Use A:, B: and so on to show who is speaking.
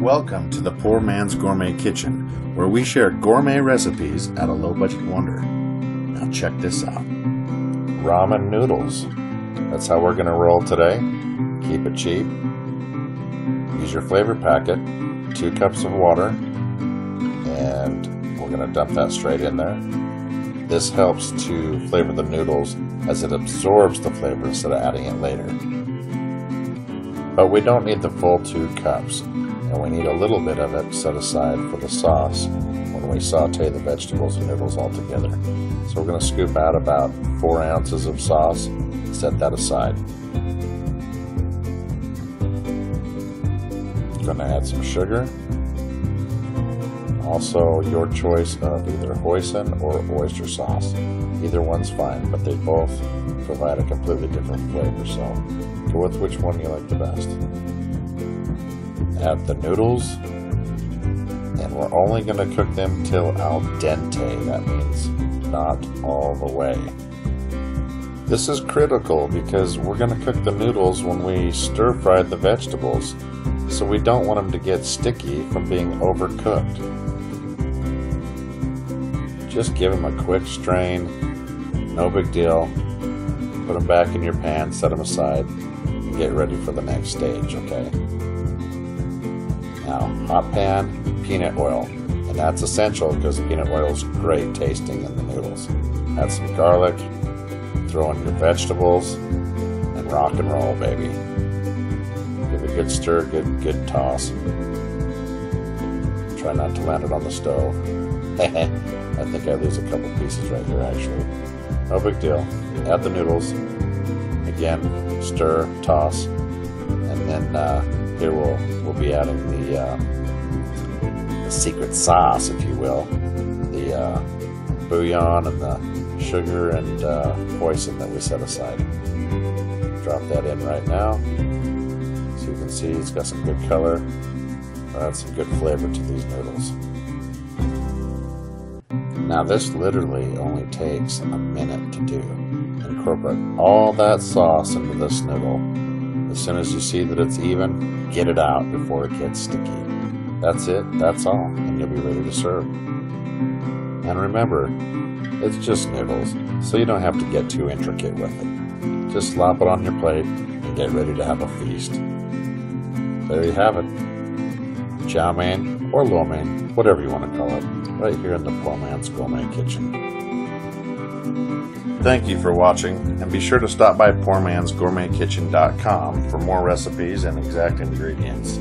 A: Welcome to the Poor Man's Gourmet Kitchen, where we share gourmet recipes at a low budget wonder. Now, check this out ramen noodles. That's how we're going to roll today. Keep it cheap. Use your flavor packet, two cups of water, and we're going to dump that straight in there. This helps to flavor the noodles as it absorbs the flavor instead of adding it later. But we don't need the full two cups, and we need a little bit of it set aside for the sauce when we saute the vegetables and noodles all together. So we're going to scoop out about four ounces of sauce, set that aside. Going to add some sugar. Also, your choice of either hoisin or oyster sauce. Either one's fine, but they both provide a completely different flavor, so go with which one you like the best. Add the noodles, and we're only going to cook them till al dente. That means not all the way. This is critical because we're going to cook the noodles when we stir fry the vegetables, so we don't want them to get sticky from being overcooked. Just give them a quick strain, no big deal. Put them back in your pan, set them aside, and get ready for the next stage, okay? Now, hot pan, peanut oil. And that's essential because peanut oil is great tasting in the noodles. Add some garlic, throw in your vegetables, and rock and roll, baby. Give a good stir, good good toss. Try not to land it on the stove. I think I lose a couple pieces right here actually. No big deal. Add the noodles. Again, stir, toss, and then uh, here we'll we'll be adding the, uh, the secret sauce, if you will, the uh, bouillon and the sugar and uh, that we set aside. Drop that in right now. So you can see it's got some good color. Add some good flavor to these noodles. Now this literally only takes a minute to do. Incorporate all that sauce into this noodle. As soon as you see that it's even, get it out before it gets sticky. That's it, that's all, and you'll be ready to serve. And remember, it's just noodles, so you don't have to get too intricate with it. Just slop it on your plate and get ready to have a feast. There you have it. Chow mein or lo mein, whatever you want to call it, right here in the Poor Man's Gourmet Kitchen. Thank you for watching, and be sure to stop by poormansgourmetkitchen.com for more recipes and exact ingredients.